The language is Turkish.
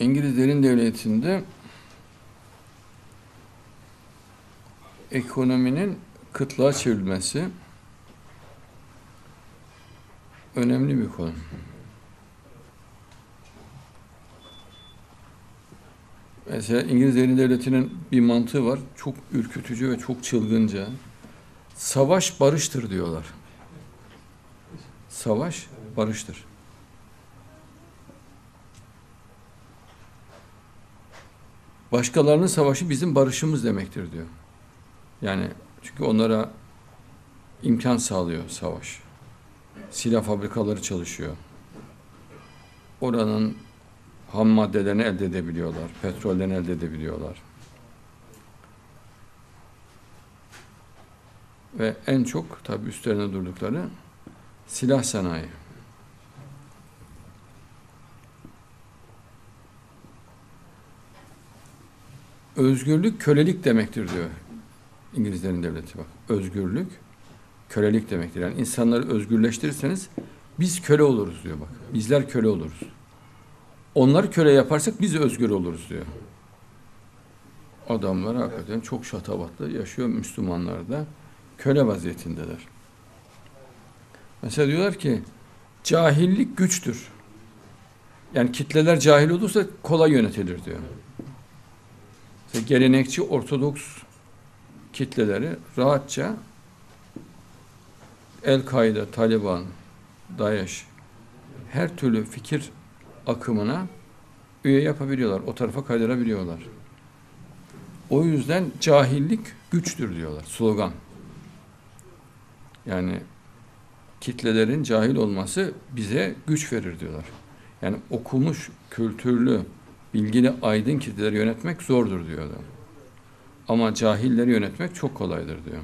İngilizlerin devletinde ekonominin kıtlığa çevrilmesi önemli bir konu. Mesela İngilizlerin devletinin bir mantığı var. Çok ürkütücü ve çok çılgınca. Savaş barıştır diyorlar. Savaş barıştır. Başkalarının savaşı bizim barışımız demektir diyor. Yani çünkü onlara imkan sağlıyor savaş. Silah fabrikaları çalışıyor. Oranın ham maddelerini elde edebiliyorlar, petrolden elde edebiliyorlar. Ve en çok tabi üstlerine durdukları silah sanayi. Özgürlük kölelik demektir diyor İngilizlerin devleti bak. Özgürlük kölelik demektir. Yani insanları özgürleştirirseniz biz köle oluruz diyor bak. Bizler köle oluruz. Onları köle yaparsak biz özgür oluruz diyor. Adamlar hakikaten çok şatavatlı yaşıyor Müslümanlar da köle vaziyetindeler. Mesela diyorlar ki cahillik güçtür. Yani kitleler cahil olursa kolay yönetilir diyor. Gelenekçi Ortodoks kitleleri rahatça El-Kaide, Taliban, DAEŞ her türlü fikir akımına üye yapabiliyorlar. O tarafa kaydırabiliyorlar. O yüzden cahillik güçtür diyorlar. Slogan. Yani kitlelerin cahil olması bize güç verir diyorlar. Yani okumuş, kültürlü, bilgili, aydın kitleleri yönetmek zordur diyorlar. Ama cahilleri yönetmek çok kolaydır diyor.